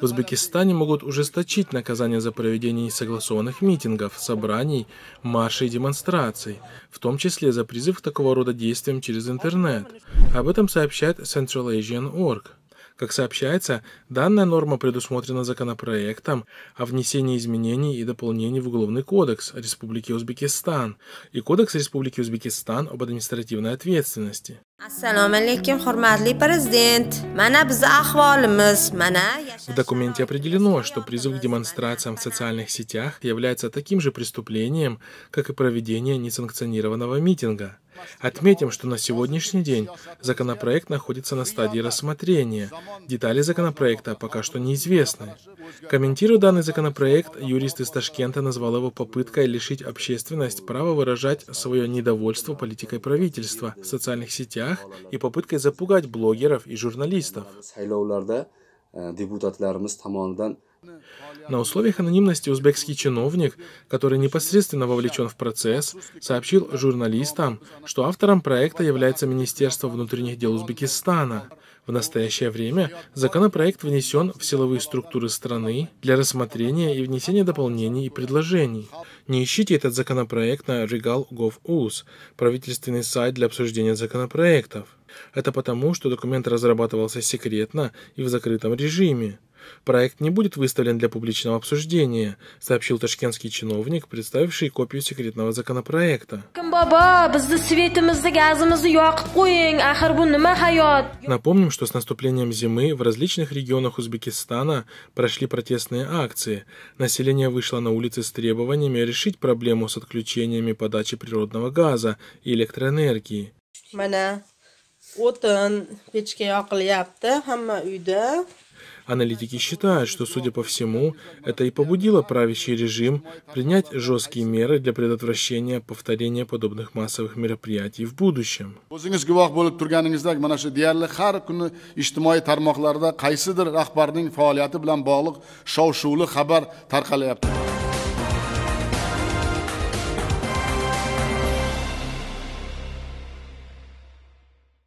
В Узбекистане могут ужесточить наказание за проведение несогласованных митингов, собраний, маршей и демонстраций, в том числе за призыв к такого рода действиям через интернет. Об этом сообщает Central Asian Org. Как сообщается, данная норма предусмотрена законопроектом о внесении изменений и дополнений в Уголовный кодекс Республики Узбекистан и Кодекс Республики Узбекистан об административной ответственности. Mana bizni ahvolimiz, mana В документе определено, что призыв к демонстрациям в социальных сетях является таким же преступлением, как и проведение несанкционированного митинга. Отметим, что на сегодняшний день законопроект находится на стадии рассмотрения. Детали законопроекта пока что неизвестны. Комментируя данный законопроект, юрист из Ташкента назвал его попыткой лишить общественность права выражать свое недовольство политикой правительства в социальных сетях и попыткой запугать блогеров и журналистов. На условиях анонимности узбекский чиновник, который непосредственно вовлечен в процесс, сообщил журналистам, что автором проекта является Министерство внутренних дел Узбекистана. В настоящее время законопроект внесен в силовые структуры страны для рассмотрения и внесения дополнений и предложений. Не ищите этот законопроект на Regal.gov.uz, правительственный сайт для обсуждения законопроектов. Это потому, что документ разрабатывался секретно и в закрытом режиме. Проект не будет выставлен для публичного обсуждения, сообщил ташкентский чиновник, представивший копию секретного законопроекта. Напомним, что с наступлением зимы в различных регионах Узбекистана прошли протестные акции. Население вышло на улицы с требованиями решить проблему с отключениями подачи природного газа и электроэнергии. O'tin pechka yoqilyapti hamma uyda. Аналитики считают, что, судя по всему, это и побудило правящий режим принять жесткие меры для предотвращения повторения подобных массовых мероприятий в будущем. tarmoqlarda qaysidir rahbarning faoliyati bilan bog'liq shov shuvli xabar tarqalyapti